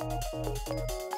Música